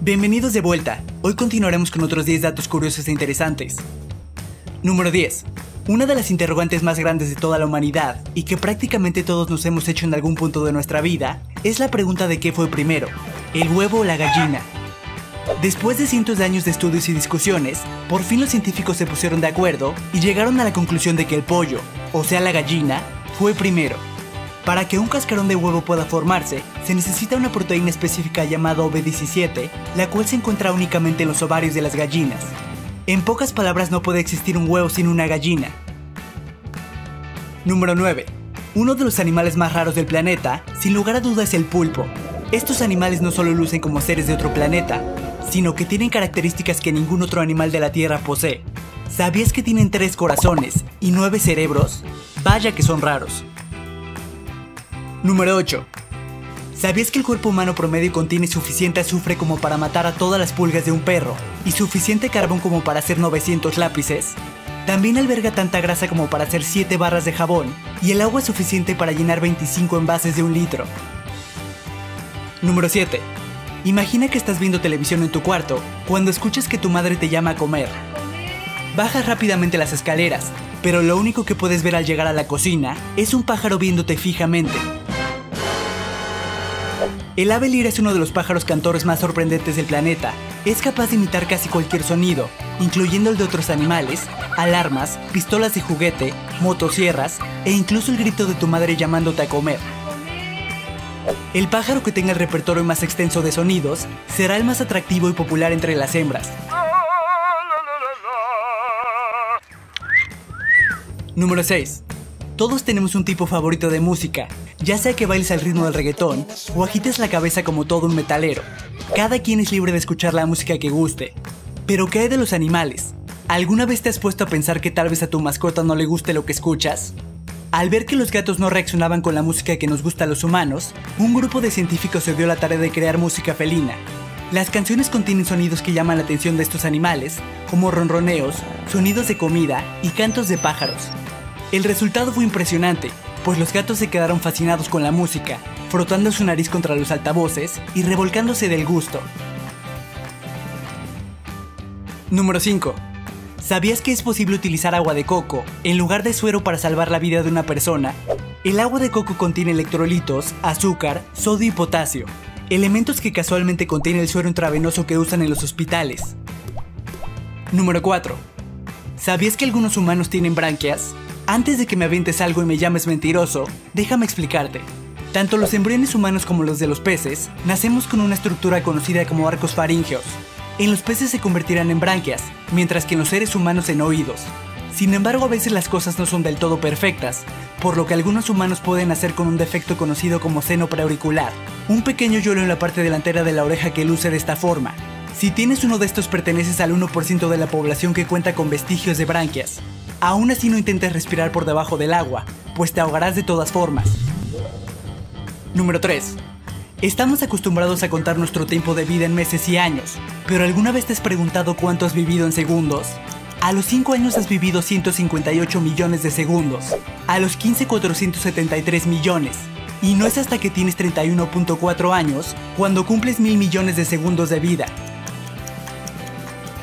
Bienvenidos de vuelta. Hoy continuaremos con otros 10 datos curiosos e interesantes. Número 10. Una de las interrogantes más grandes de toda la humanidad, y que prácticamente todos nos hemos hecho en algún punto de nuestra vida, es la pregunta de qué fue primero, el huevo o la gallina. Después de cientos de años de estudios y discusiones, por fin los científicos se pusieron de acuerdo y llegaron a la conclusión de que el pollo, o sea la gallina, fue primero. Para que un cascarón de huevo pueda formarse, se necesita una proteína específica llamada OV17, la cual se encuentra únicamente en los ovarios de las gallinas. En pocas palabras no puede existir un huevo sin una gallina. Número 9. Uno de los animales más raros del planeta, sin lugar a dudas es el pulpo. Estos animales no solo lucen como seres de otro planeta, sino que tienen características que ningún otro animal de la Tierra posee. ¿Sabías que tienen tres corazones y nueve cerebros? Vaya que son raros. Número 8. ¿Sabías que el cuerpo humano promedio contiene suficiente azufre como para matar a todas las pulgas de un perro y suficiente carbón como para hacer 900 lápices? También alberga tanta grasa como para hacer 7 barras de jabón y el agua suficiente para llenar 25 envases de un litro. Número 7. Imagina que estás viendo televisión en tu cuarto cuando escuchas que tu madre te llama a comer. Bajas rápidamente las escaleras, pero lo único que puedes ver al llegar a la cocina es un pájaro viéndote fijamente. El ave es uno de los pájaros cantores más sorprendentes del planeta. Es capaz de imitar casi cualquier sonido, incluyendo el de otros animales, alarmas, pistolas de juguete, motosierras e incluso el grito de tu madre llamándote a comer. El pájaro que tenga el repertorio más extenso de sonidos será el más atractivo y popular entre las hembras. Número 6. Todos tenemos un tipo favorito de música, ya sea que bailes al ritmo del reggaetón o agites la cabeza como todo un metalero. Cada quien es libre de escuchar la música que guste. Pero ¿qué hay de los animales? ¿Alguna vez te has puesto a pensar que tal vez a tu mascota no le guste lo que escuchas? Al ver que los gatos no reaccionaban con la música que nos gusta a los humanos, un grupo de científicos se dio la tarea de crear música felina. Las canciones contienen sonidos que llaman la atención de estos animales, como ronroneos, sonidos de comida y cantos de pájaros. El resultado fue impresionante, pues los gatos se quedaron fascinados con la música, frotando su nariz contra los altavoces y revolcándose del gusto. Número 5. ¿Sabías que es posible utilizar agua de coco en lugar de suero para salvar la vida de una persona? El agua de coco contiene electrolitos, azúcar, sodio y potasio, elementos que casualmente contiene el suero intravenoso que usan en los hospitales. Número 4. ¿Sabías que algunos humanos tienen branquias? Antes de que me avientes algo y me llames mentiroso, déjame explicarte. Tanto los embriones humanos como los de los peces nacemos con una estructura conocida como arcos faríngeos. En los peces se convertirán en branquias, mientras que en los seres humanos en oídos. Sin embargo, a veces las cosas no son del todo perfectas, por lo que algunos humanos pueden nacer con un defecto conocido como seno preauricular, un pequeño yuelo en la parte delantera de la oreja que luce de esta forma. Si tienes uno de estos perteneces al 1% de la población que cuenta con vestigios de branquias, Aún así no intentes respirar por debajo del agua, pues te ahogarás de todas formas. Número 3. Estamos acostumbrados a contar nuestro tiempo de vida en meses y años, pero ¿alguna vez te has preguntado cuánto has vivido en segundos? A los 5 años has vivido 158 millones de segundos, a los 15 473 millones, y no es hasta que tienes 31.4 años cuando cumples mil millones de segundos de vida.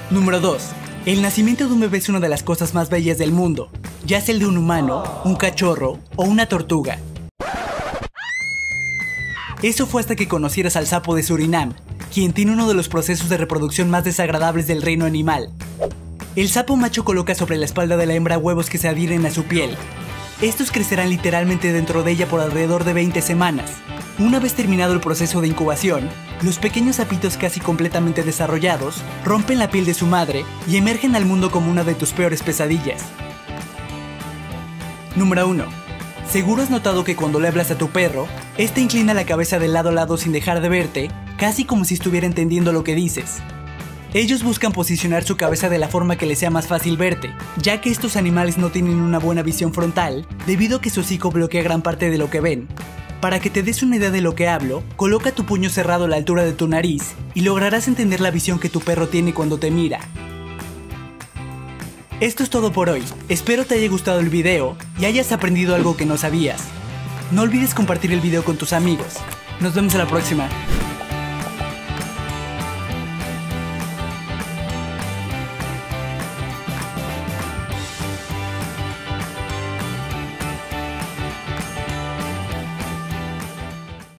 Número 2. El nacimiento de un bebé es una de las cosas más bellas del mundo, ya sea el de un humano, un cachorro o una tortuga. Eso fue hasta que conocieras al sapo de Surinam, quien tiene uno de los procesos de reproducción más desagradables del reino animal. El sapo macho coloca sobre la espalda de la hembra huevos que se adhieren a su piel. Estos crecerán literalmente dentro de ella por alrededor de 20 semanas. Una vez terminado el proceso de incubación, los pequeños sapitos casi completamente desarrollados rompen la piel de su madre y emergen al mundo como una de tus peores pesadillas. Número 1. Seguro has notado que cuando le hablas a tu perro, este inclina la cabeza de lado a lado sin dejar de verte, casi como si estuviera entendiendo lo que dices. Ellos buscan posicionar su cabeza de la forma que les sea más fácil verte, ya que estos animales no tienen una buena visión frontal, debido a que su hocico bloquea gran parte de lo que ven, para que te des una idea de lo que hablo, coloca tu puño cerrado a la altura de tu nariz y lograrás entender la visión que tu perro tiene cuando te mira. Esto es todo por hoy, espero te haya gustado el video y hayas aprendido algo que no sabías. No olvides compartir el video con tus amigos. Nos vemos en la próxima.